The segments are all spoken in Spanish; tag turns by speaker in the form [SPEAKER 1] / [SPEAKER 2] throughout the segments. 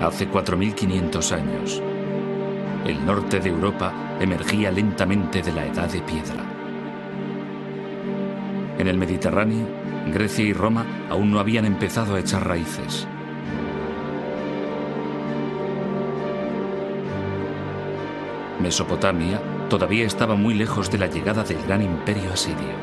[SPEAKER 1] Hace 4.500 años, el norte de Europa emergía lentamente de la edad de piedra. En el Mediterráneo, Grecia y Roma aún no habían empezado a echar raíces. Mesopotamia todavía estaba muy lejos de la llegada del gran imperio asirio.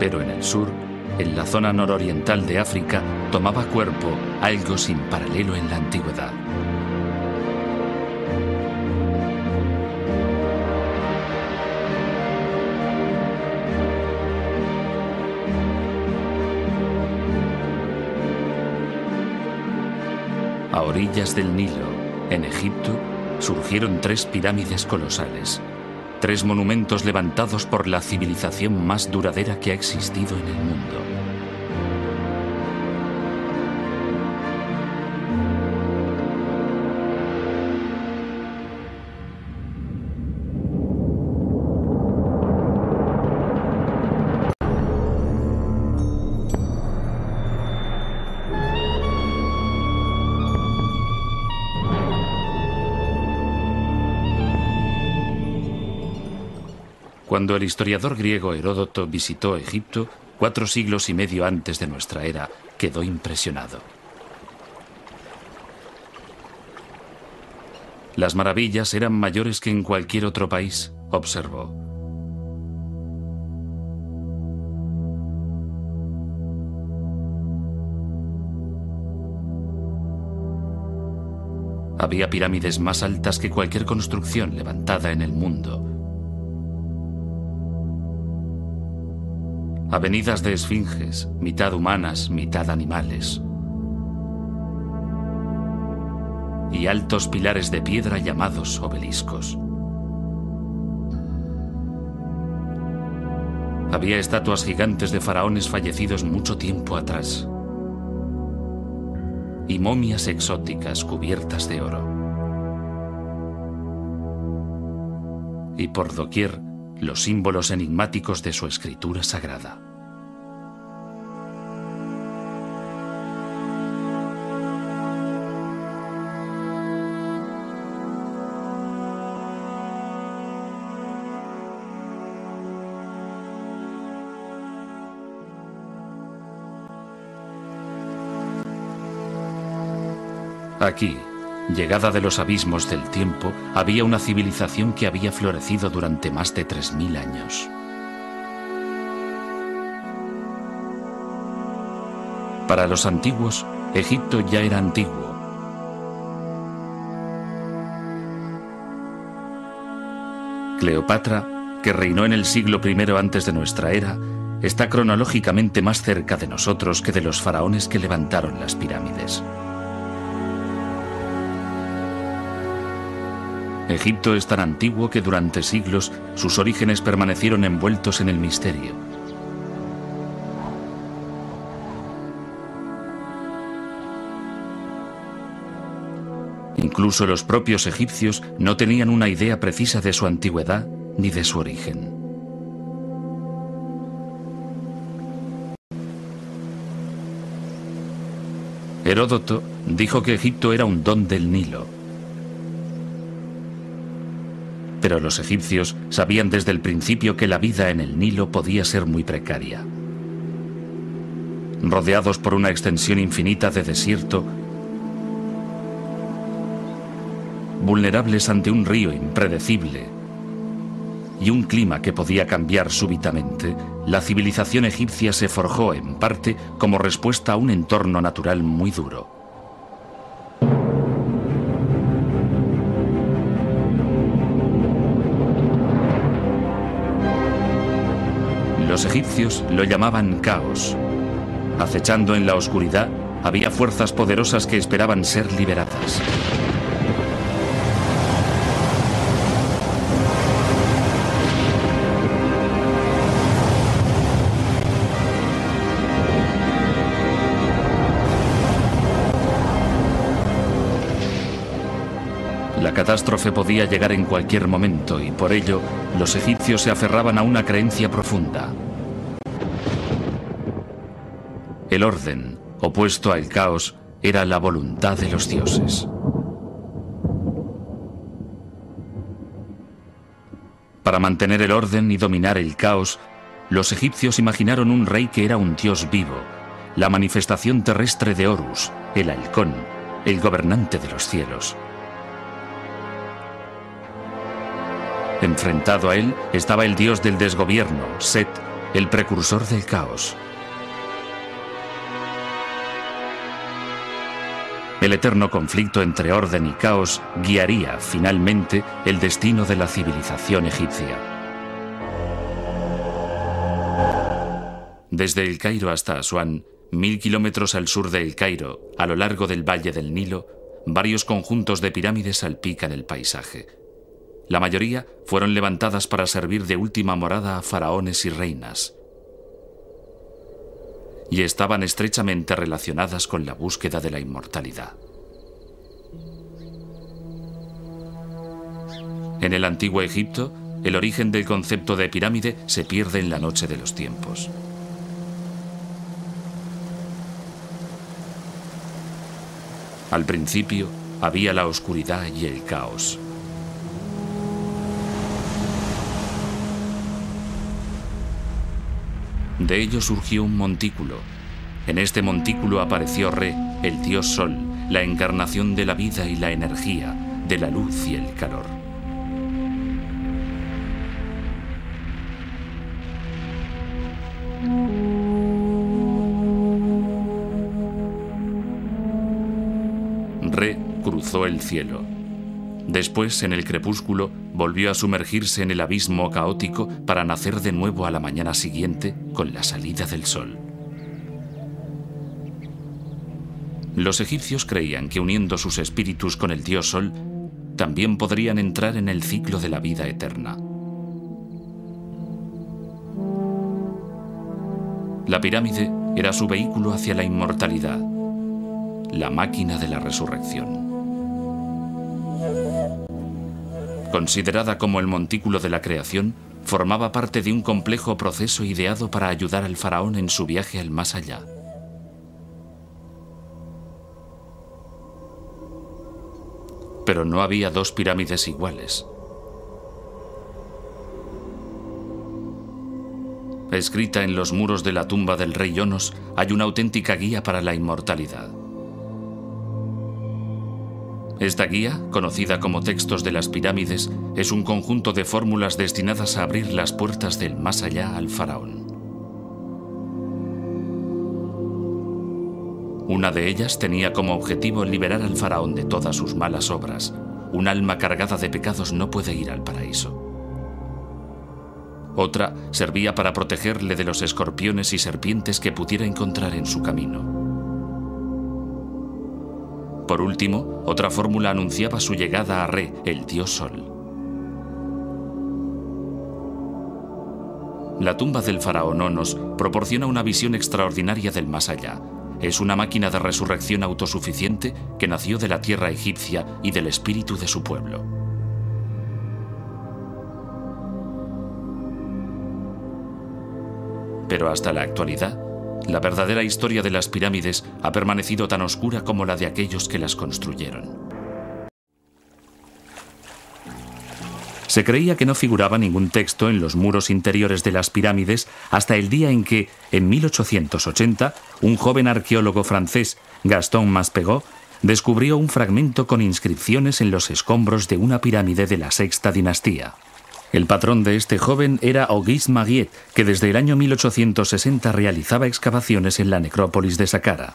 [SPEAKER 1] Pero en el sur, en la zona nororiental de África, tomaba cuerpo algo sin paralelo en la antigüedad. A orillas del Nilo, en Egipto, surgieron tres pirámides colosales, tres monumentos levantados por la civilización más duradera que ha existido en el mundo. Cuando el historiador griego Heródoto visitó Egipto, cuatro siglos y medio antes de nuestra era, quedó impresionado. Las maravillas eran mayores que en cualquier otro país, observó. Había pirámides más altas que cualquier construcción levantada en el mundo. Avenidas de esfinges, mitad humanas, mitad animales. Y altos pilares de piedra llamados obeliscos. Había estatuas gigantes de faraones fallecidos mucho tiempo atrás. Y momias exóticas cubiertas de oro. Y por doquier los símbolos enigmáticos de su escritura sagrada. Aquí, llegada de los abismos del tiempo, había una civilización que había florecido durante más de 3.000 años. Para los antiguos, Egipto ya era antiguo. Cleopatra, que reinó en el siglo I antes de nuestra era, está cronológicamente más cerca de nosotros que de los faraones que levantaron las pirámides. Egipto es tan antiguo que durante siglos sus orígenes permanecieron envueltos en el misterio. Incluso los propios egipcios no tenían una idea precisa de su antigüedad ni de su origen. Heródoto dijo que Egipto era un don del Nilo Pero los egipcios sabían desde el principio que la vida en el Nilo podía ser muy precaria. Rodeados por una extensión infinita de desierto, vulnerables ante un río impredecible y un clima que podía cambiar súbitamente, la civilización egipcia se forjó en parte como respuesta a un entorno natural muy duro. Los egipcios lo llamaban caos. Acechando en la oscuridad, había fuerzas poderosas que esperaban ser liberadas. La catástrofe podía llegar en cualquier momento y por ello los egipcios se aferraban a una creencia profunda. El orden, opuesto al caos, era la voluntad de los dioses. Para mantener el orden y dominar el caos, los egipcios imaginaron un rey que era un dios vivo, la manifestación terrestre de Horus, el halcón, el gobernante de los cielos. Enfrentado a él estaba el dios del desgobierno, Set, el precursor del caos. El eterno conflicto entre orden y caos guiaría finalmente el destino de la civilización egipcia. Desde el Cairo hasta Asuán, mil kilómetros al sur del Cairo, a lo largo del valle del Nilo, varios conjuntos de pirámides salpican el paisaje. La mayoría fueron levantadas para servir de última morada a faraones y reinas. Y estaban estrechamente relacionadas con la búsqueda de la inmortalidad. En el antiguo Egipto, el origen del concepto de pirámide se pierde en la noche de los tiempos. Al principio había la oscuridad y el caos. De ello surgió un montículo. En este montículo apareció Re, el dios Sol, la encarnación de la vida y la energía, de la luz y el calor. Re cruzó el cielo. Después, en el crepúsculo, volvió a sumergirse en el abismo caótico para nacer de nuevo a la mañana siguiente con la salida del sol. Los egipcios creían que uniendo sus espíritus con el dios Sol, también podrían entrar en el ciclo de la vida eterna. La pirámide era su vehículo hacia la inmortalidad, la máquina de la resurrección. Considerada como el montículo de la creación, formaba parte de un complejo proceso ideado para ayudar al faraón en su viaje al más allá. Pero no había dos pirámides iguales. Escrita en los muros de la tumba del rey Yonos hay una auténtica guía para la inmortalidad. Esta guía, conocida como Textos de las Pirámides, es un conjunto de fórmulas destinadas a abrir las puertas del más allá al faraón. Una de ellas tenía como objetivo liberar al faraón de todas sus malas obras. Un alma cargada de pecados no puede ir al paraíso. Otra servía para protegerle de los escorpiones y serpientes que pudiera encontrar en su camino. Por último, otra fórmula anunciaba su llegada a Re, el dios Sol. La tumba del faraón Onos proporciona una visión extraordinaria del más allá. Es una máquina de resurrección autosuficiente que nació de la tierra egipcia y del espíritu de su pueblo. Pero hasta la actualidad, la verdadera historia de las pirámides ha permanecido tan oscura como la de aquellos que las construyeron. Se creía que no figuraba ningún texto en los muros interiores de las pirámides hasta el día en que, en 1880, un joven arqueólogo francés, Gaston Maspegó, descubrió un fragmento con inscripciones en los escombros de una pirámide de la sexta dinastía. El patrón de este joven era Auguste Mariette, que desde el año 1860 realizaba excavaciones en la necrópolis de Saqqara.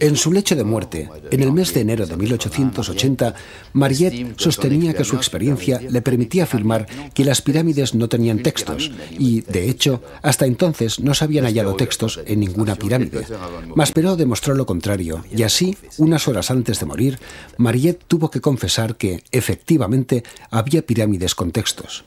[SPEAKER 2] En su lecho de muerte, en el mes de enero de 1880, Mariette sostenía que su experiencia le permitía afirmar que las pirámides no tenían textos y, de hecho, hasta entonces no se habían hallado textos en ninguna pirámide. Maspero demostró lo contrario y así, unas horas antes de morir, Mariette tuvo que confesar que, efectivamente, había pirámides con textos.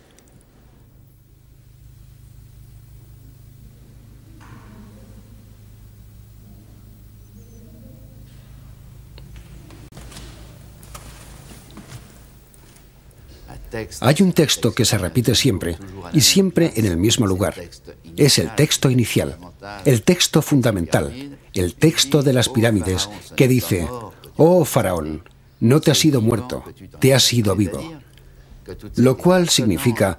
[SPEAKER 2] Hay un texto que se repite siempre y siempre en el mismo lugar. Es el texto inicial, el texto fundamental, el texto de las pirámides que dice, oh faraón, no te has ido muerto, te has ido vivo. Lo cual significa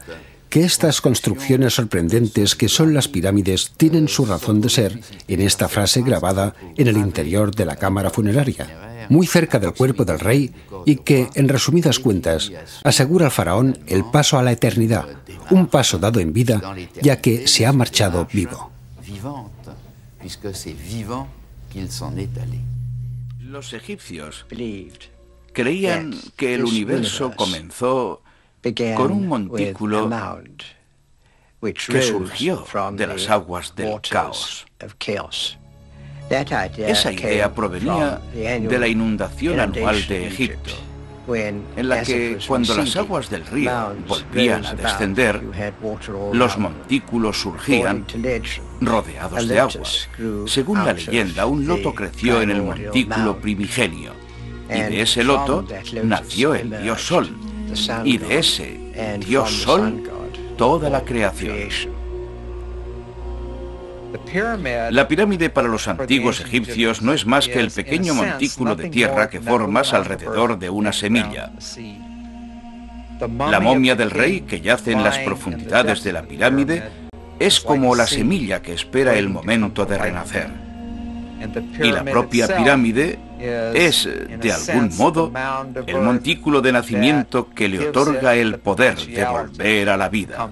[SPEAKER 2] que estas construcciones sorprendentes que son las pirámides tienen su razón de ser en esta frase grabada en el interior de la cámara funeraria, muy cerca del cuerpo del rey y que, en resumidas cuentas, asegura al faraón el paso a la eternidad, un paso dado en vida, ya que se ha marchado vivo.
[SPEAKER 3] Los egipcios creían que el universo comenzó con un montículo que surgió de las aguas del caos. Esa idea provenía de la inundación anual de Egipto, en la que cuando las aguas del río volvían a descender, los montículos surgían rodeados de agua. Según la leyenda, un loto creció en el montículo primigenio, y de ese loto nació el dios Sol, y de ese Dios Sol toda la creación. La pirámide para los antiguos egipcios no es más que el pequeño montículo de tierra que formas alrededor de una semilla. La momia del rey que yace en las profundidades de la pirámide es como la semilla que espera el momento de renacer. Y la propia pirámide es, de algún modo, el montículo de nacimiento que le otorga el poder de volver a la vida.